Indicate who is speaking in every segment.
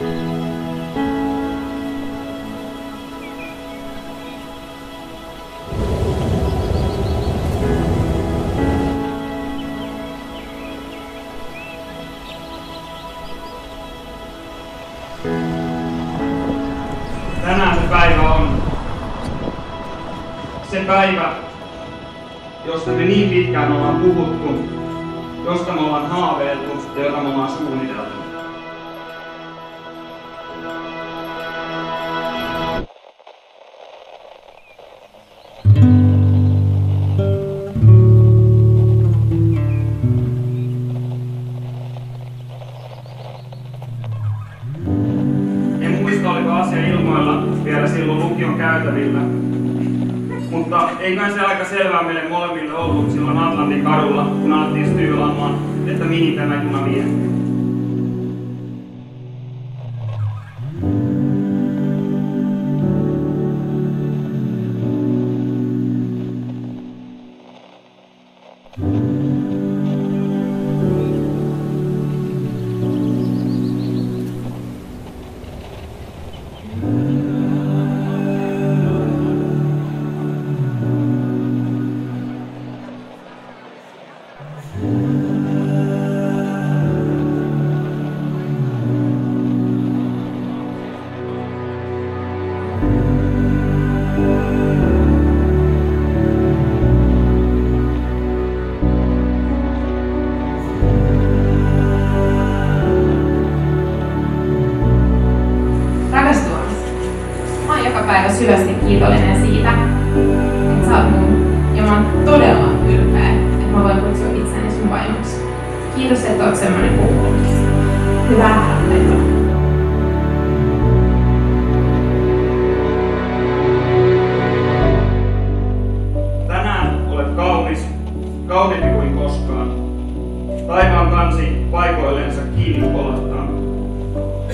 Speaker 1: Tänään se päivä on se päivä, josta me niin pitkään ollaan puhuttu, josta me ollaan haaveiltu ja jota me ollaan suunniteltu. Asia ilmoilla vielä silloin lukion käytävillä. Mutta eiköhän se aika selvää meille molemmille ollut silloin Atlantin kadulla, kun alettiin styylaamaan, että mihin tämä juna vie.
Speaker 2: Kiitollinen siitä, että sä oot mun. Ja mä oon todella ylpeä, että mä voin kutsua itseäni sun vaimoksi. Kiitos, että oot semmonen kuin oot. Hyvää päivää.
Speaker 1: Tänään olet kaunis, kauniimpi kuin koskaan. Taivaan kansi paikoilleensa kiinni kolahtaa.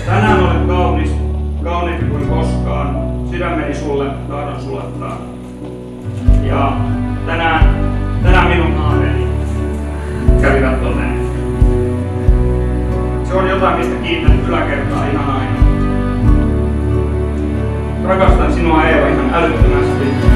Speaker 1: Tänään olet kaunis, kauniimpi kuin koskaan. Sydämeni sulle tahdon sulattaa. Ja tänään, tänään minun haaveeni kävivät tolleen. Se on jotain, mistä kiitän yläkertaa ihan aina. Rakastan sinua Eeva ihan älyttömästi.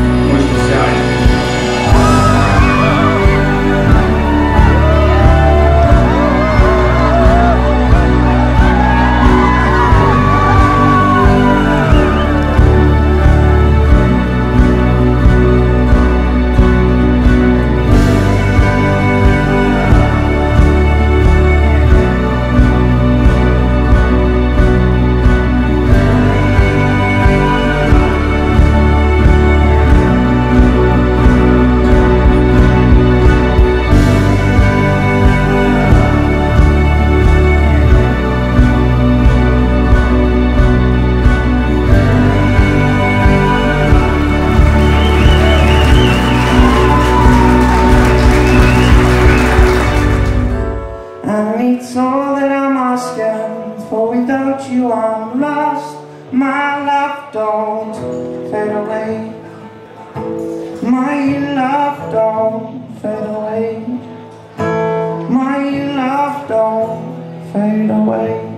Speaker 3: all that I'm asking For without you I'm lost. My love don't fade away. My love don't fade away. My love don't fade away.